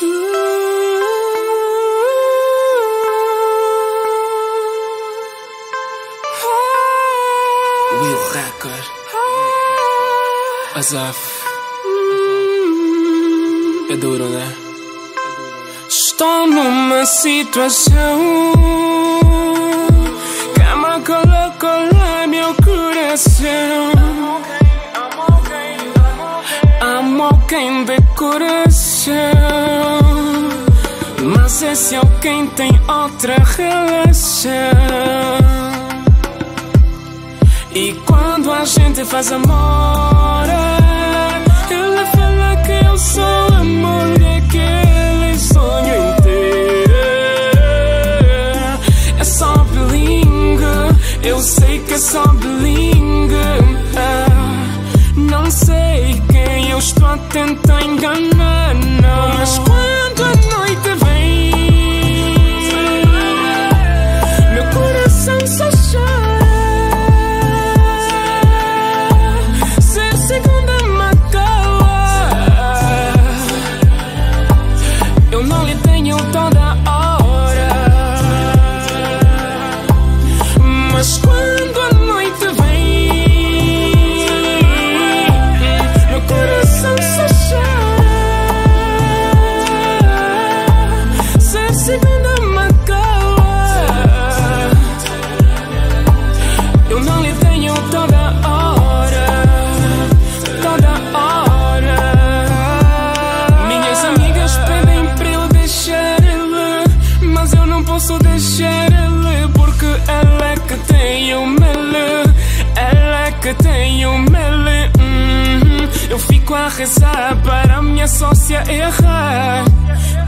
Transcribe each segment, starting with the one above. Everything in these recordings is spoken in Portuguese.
Will Record Azaf É duro, né? Estou numa situação Quem de coração, mas esse alguém tem outra relação. E quando a gente faz amor, ela fala que eu sou a mulher que ele sonho em ter. É só bilingue, eu sei que é só bilingue. Estou a tentar enganar, não. Mas quando a noite vem, meu coração só chora. Ser segunda magoa. Eu não lhe tenho toda hora. Mas quando que tem o mele. Uhum. Eu fico a rezar para a minha sócia errar.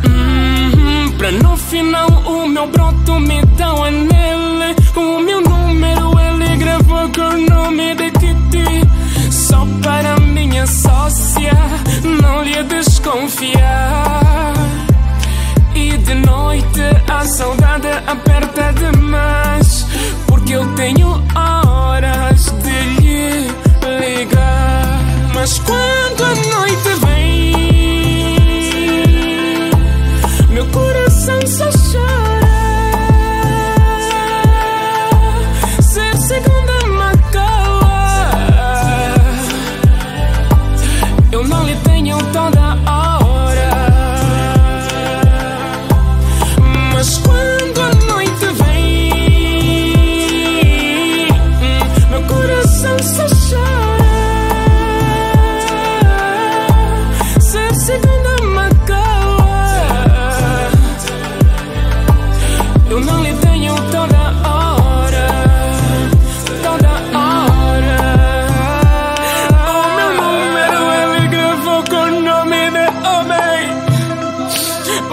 Uhum. Para no final o meu broto me dá um anel. O meu número ele gravou com o nome de Kitty. Só para minha sócia não lhe desconfiar. E de noite a saudade aperta demais. Porque eu tenho horas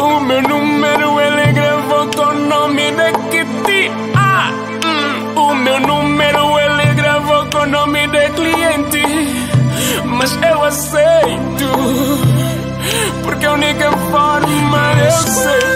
O meu número ele gravou com o nome de Kitty. Ah, hum. O meu número ele gravou com o nome de cliente. Mas eu aceito. Porque a única forma eu ser